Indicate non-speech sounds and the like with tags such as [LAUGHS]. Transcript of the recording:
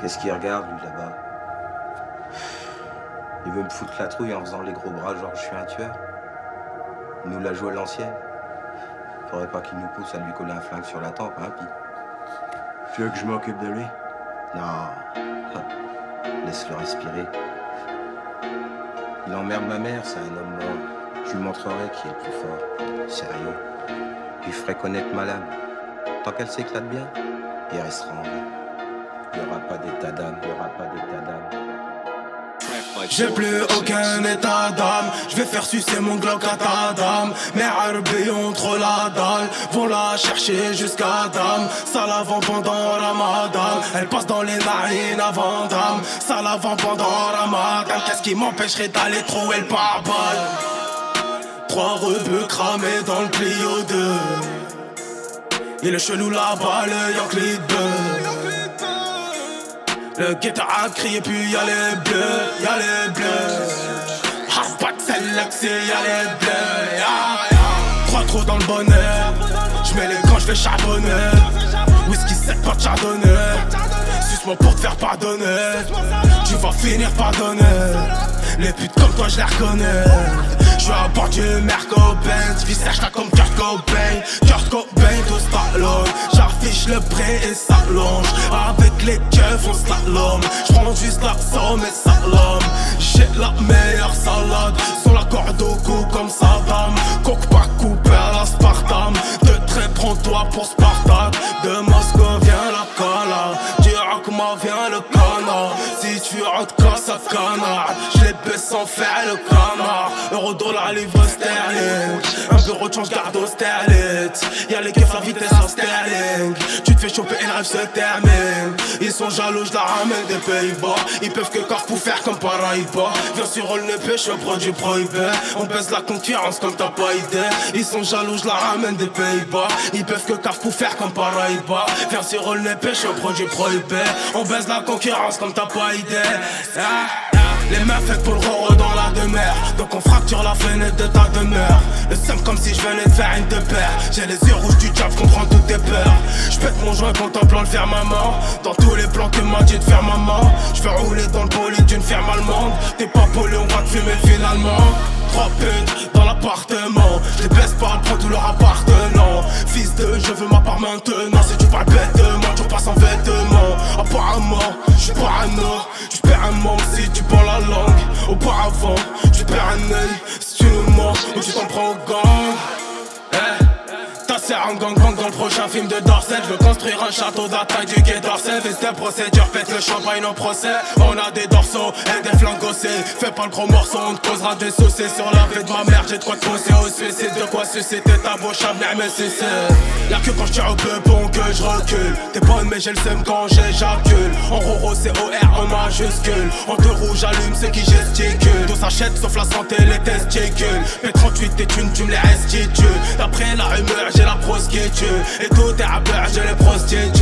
Qu'est-ce qu'il regarde, lui, là-bas? Il veut me foutre la trouille en faisant les gros bras, genre je suis un tueur. Il nous l'a joué à l'ancienne. Faudrait pas qu'il nous pousse à lui coller un flingue sur la tempe, hein, Pi Tu veux que je m'occupe de lui? Non. [LAUGHS] Laisse-le respirer. Il emmerde ma mère, c'est un homme mort. Je lui montrerai qui est le plus fort. Sérieux. Il ferait connaître ma lame. Tant qu'elle s'éclate bien, il restera en vie. Il n'y aura pas d'état d'âme, il n'y aura pas d'état d'âme. J'ai plus aucun état d'âme. Je vais faire sucer mon Glock à ta dame. Mes Arbi entre la dalle. Vont la chercher jusqu'à dame Ça la vend pendant Ramadan. Elle passe dans les narines avant dame Ça la vend pendant Ramadan. Qu'est-ce qui m'empêcherait d'aller trouver le pare-balles? Trois rebeux cramés dans le Clio 2 Il est chelou là-bas le Yankee 2 le guetteur a crié puis y'a les bleus, y'a les bleus. Ah pas de sélection, y'a les bleus yeah, Trois trous dans le bonnet J'mets les gants, j'vais charbonner. Whisky 7 pas de chardonnay. Suce-moi pour te faire pardonner. Tu vas finir par donner. Les putes comme toi je les reconnais. J'suis à bord du Merco Benz Visage là comme Kurt Cobain. Kurt Cobain tout Stallone J'affiche le prix et ça Avec les keufs on slalom. J'prends juste la somme et salom J'ai la meilleure salade Sur la corde au cou comme Saddam. Coque pas coupé à la Spartam. De très prends-toi pour Spartak À canard J'les baisse sans faire le canard Euro dollar livre sterling. Un peu de change garde au sterling. Y'a les keufs la vitesse en sterling. Tu te fais choper et le rêve se termine. Ils sont jaloux, je la ramène des Pays-Bas. Ils peuvent que pour faire comme Paraïba Viens sur le pêche un produit prohibé On baisse la concurrence comme t'as pas idée. Ils sont jaloux, je la ramène des Pays-Bas. Ils peuvent que pour faire comme Paraïba Viens sur le pêche un produit prohibé On baisse la concurrence comme t'as pas idée. Les mains faites pour le roro dans la demeure. Donc on fracture la fenêtre de ta demeure. Le seum comme si je venais de faire une de paire. J'ai les yeux rouges du diable, comprends toutes tes peurs. Je pète mon joint contemplant le faire maman Dans tous les plans que m'a dit de faire maman Je fais rouler dans le bolide d'une ferme allemande. T'es pas poli, on va te fumer finalement. Trois putes dans l'appartement. Je les baisse pas, prends tout leur appartenant Fils de je veux ma part maintenant. Si tu parles bêtement, tu passes en vêtements Apparemment, au gang. Eh sert en gang gang dans le prochain film de Dorset. Je veux construire un château d'attaque du quai d'Orsay. Fais des procédures, pète le champagne au procès. On a des dorsaux et des flingues Fais pas le gros morceau, on te causera des soucis Sur la vie de ma mère, j'ai de quoi te pousser au suicide De quoi susciter ta bouche à me sucer. Y'a que quand je au peu bon que je recule. T'es bonne mais j'ai le seum quand j'éjacule. En roro c'est O-R en majuscule. En deux rouge j'allume ceux qui gesticulent. Tout s'achète sauf la santé, les testicules. P38 tu me les restitues. D'après la rumeur, j'ai la prostituée. Et tout est à j'ai les prostituées.